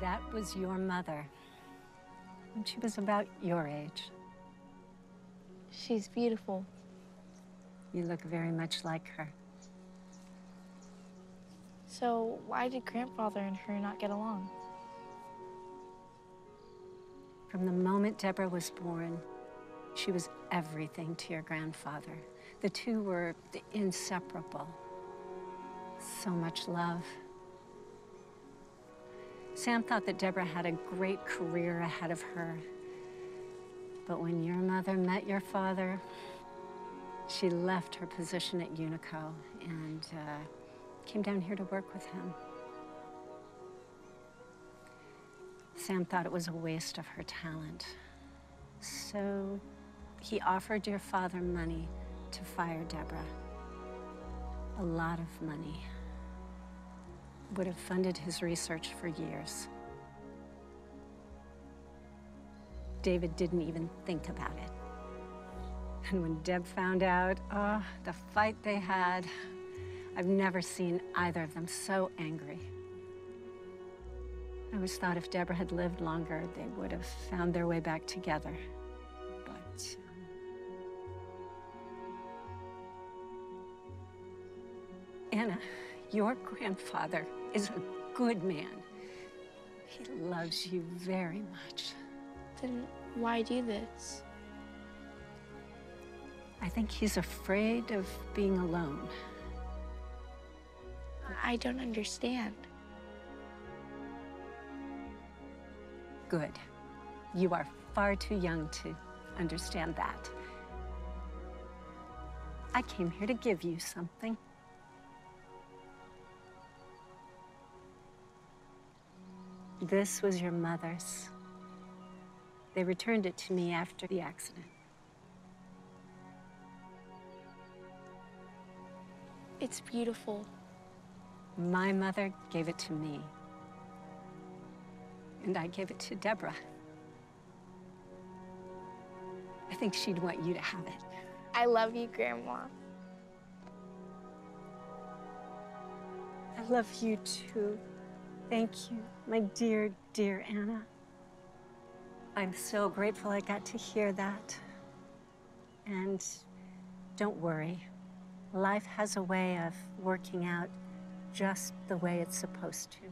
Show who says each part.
Speaker 1: That was your mother. When she was about your age.
Speaker 2: She's beautiful.
Speaker 1: You look very much like her.
Speaker 2: So why did grandfather and her not get along?
Speaker 1: From the moment Deborah was born, she was everything to your grandfather. The two were inseparable. So much love. Sam thought that Deborah had a great career ahead of her. But when your mother met your father, she left her position at Unico and uh, came down here to work with him. Sam thought it was a waste of her talent. So he offered your father money to fire Deborah. A lot of money. Would have funded his research for years. David didn't even think about it. And when Deb found out, oh, the fight they had, I've never seen either of them so angry. I always thought if Deborah had lived longer, they would have found their way back together. But. Um... Anna, your grandfather is a good man. He loves you very much.
Speaker 2: Then why do this?
Speaker 1: I think he's afraid of being alone.
Speaker 2: I don't understand.
Speaker 1: Good. You are far too young to understand that. I came here to give you something. This was your mother's. They returned it to me after the accident.
Speaker 2: It's beautiful.
Speaker 1: My mother gave it to me. And I gave it to Deborah. I think she'd want you to have it.
Speaker 2: I love you, Grandma.
Speaker 1: I love you too. Thank you, my dear, dear Anna. I'm so grateful I got to hear that. And don't worry. Life has a way of working out just the way it's supposed to.